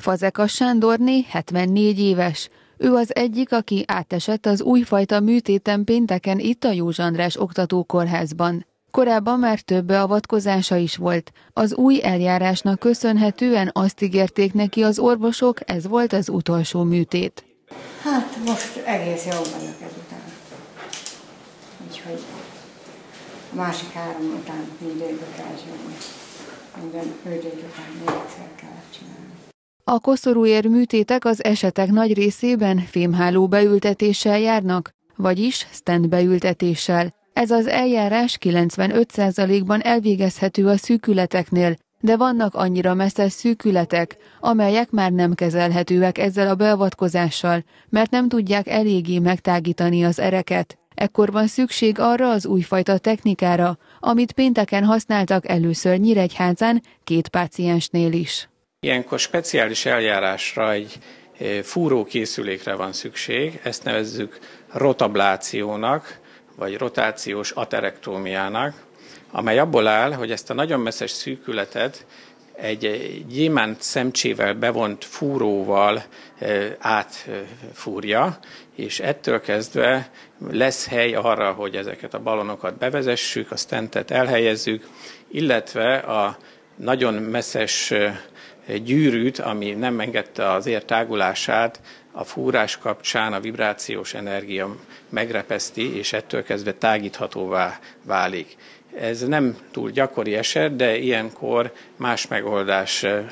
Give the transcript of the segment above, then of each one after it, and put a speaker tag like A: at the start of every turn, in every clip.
A: Fazekas Sándorné 74 éves. Ő az egyik, aki átesett az újfajta műtéten pénteken itt a József András oktatókórházban. Korábban már több beavatkozása is volt. Az új eljárásnak köszönhetően azt ígérték neki az orvosok, ez volt az utolsó műtét.
B: Hát most egész jól vagyok ezután. Úgyhogy a másik három után mindig kell. Minden műtét után még kellett csinálni.
A: A koszorúér műtétek az esetek nagy részében fémháló beültetéssel járnak, vagyis stand beültetéssel. Ez az eljárás 95%-ban elvégezhető a szűkületeknél, de vannak annyira messzes szűkületek, amelyek már nem kezelhetőek ezzel a beavatkozással, mert nem tudják eléggé megtágítani az ereket. Ekkor van szükség arra az újfajta technikára, amit pénteken használtak először Nyíregyházán két páciensnél is.
C: Ilyenkor speciális eljárásra egy fúrókészülékre van szükség, ezt nevezzük rotablációnak, vagy rotációs aterektómiának, amely abból áll, hogy ezt a nagyon messzes szűkületet egy gyémánt szemcsével bevont fúróval átfúrja, és ettől kezdve lesz hely arra, hogy ezeket a balonokat bevezessük, a stentet elhelyezzük, illetve a nagyon messzes gyűrűt, ami nem engedte az ér tágulását, a fúrás kapcsán a vibrációs energia megrepeszti, és ettől kezdve tágíthatóvá válik. Ez nem túl gyakori eset, de ilyenkor más megoldás eh,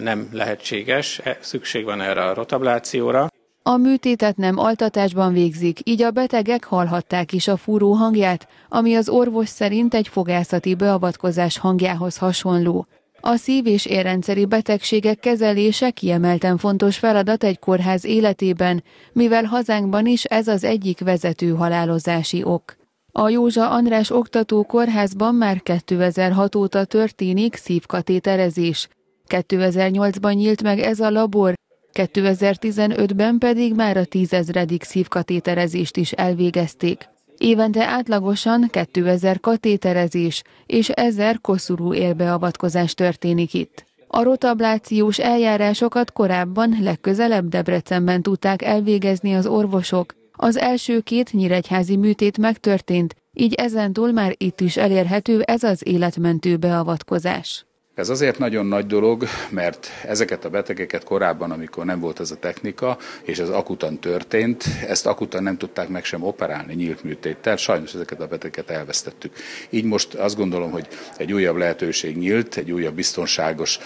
C: nem lehetséges, e, szükség van erre a rotablációra.
A: A műtétet nem altatásban végzik, így a betegek hallhatták is a fúró hangját, ami az orvos szerint egy fogászati beavatkozás hangjához hasonló. A szív- és érrendszeri betegségek kezelése kiemelten fontos feladat egy kórház életében, mivel hazánkban is ez az egyik vezető halálozási ok. A Józsa András Oktató Kórházban már 2006 óta történik szívkatéterezés. 2008-ban nyílt meg ez a labor, 2015-ben pedig már a tízezredik szívkatéterezést is elvégezték. Évente átlagosan 2000 katéterezés és 1000 koszorú élbeavatkozás történik itt. A rotablációs eljárásokat korábban legközelebb Debrecenben tudták elvégezni az orvosok. Az első két nyíregyházi műtét megtörtént, így ezentúl már itt is elérhető ez az életmentő beavatkozás.
D: Ez azért nagyon nagy dolog, mert ezeket a betegeket korábban, amikor nem volt ez a technika, és ez akutan történt, ezt akutan nem tudták meg sem operálni nyílt műtéttel, sajnos ezeket a betegeket elvesztettük. Így most azt gondolom, hogy egy újabb lehetőség nyílt, egy újabb biztonságos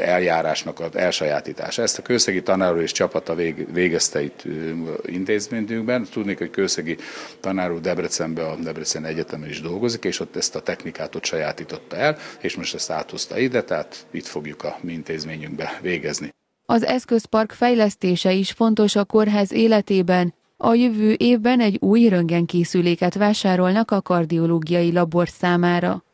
D: eljárásnak az elsajátítása. Ezt a kőszegi tanáró és csapata végezte itt intézményünkben. Tudnék, hogy kőszegi tanáró Debrecenben, a Debrecen Egyetemen is dolgozik, és ott ezt a technikát ott sajátította el, és most ezt áthozta ide, tehát itt fogjuk a mi intézményünkbe végezni.
A: Az eszközpark fejlesztése is fontos a kórház életében. A jövő évben egy új röntgenkészüléket vásárolnak a kardiológiai labor számára.